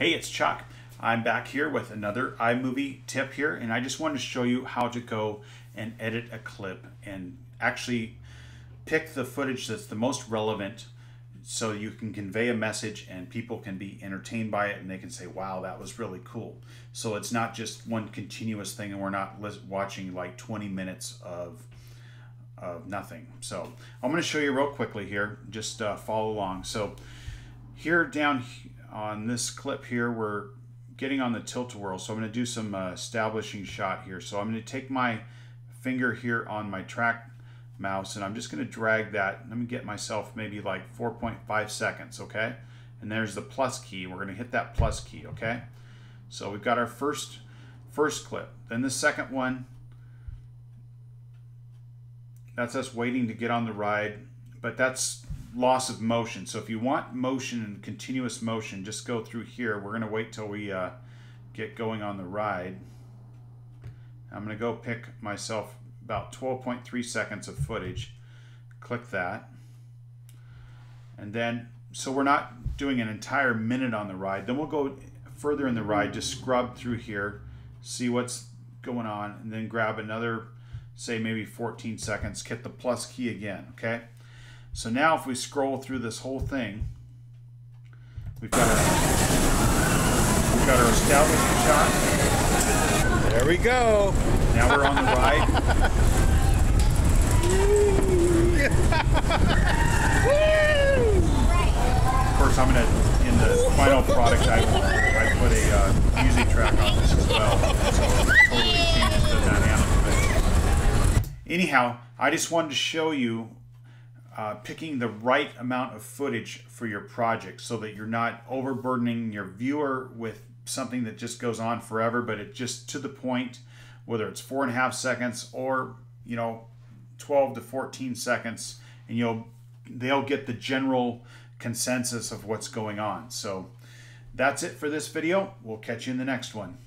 Hey, it's Chuck. I'm back here with another iMovie tip here, and I just wanted to show you how to go and edit a clip and actually pick the footage that's the most relevant so you can convey a message and people can be entertained by it and they can say, wow, that was really cool. So it's not just one continuous thing and we're not watching like 20 minutes of of nothing. So I'm going to show you real quickly here. Just uh, follow along. So here down on this clip here, we're getting on the tilt-a-whirl. So I'm going to do some uh, establishing shot here. So I'm going to take my finger here on my track mouse and I'm just going to drag that. Let me get myself maybe like 4.5 seconds, okay? And there's the plus key. We're going to hit that plus key, okay? So we've got our first first clip. Then the second one, that's us waiting to get on the ride, but that's loss of motion. So if you want motion and continuous motion, just go through here. We're going to wait till we uh, get going on the ride. I'm going to go pick myself about 12.3 seconds of footage. Click that. And then, so we're not doing an entire minute on the ride. Then we'll go further in the ride, just scrub through here, see what's going on, and then grab another, say maybe 14 seconds, hit the plus key again, okay? So now if we scroll through this whole thing, we've got our, we've got our establishing shot. There we go. Now we're on the ride. of course, I'm gonna in the final product I, I put a uh, music track on this as well, so it totally changes the dynamic it. Anyhow, I just wanted to show you uh, picking the right amount of footage for your project so that you're not overburdening your viewer with something that just goes on forever, but it's just to the point, whether it's four and a half seconds or, you know, 12 to 14 seconds, and you'll they'll get the general consensus of what's going on. So that's it for this video. We'll catch you in the next one.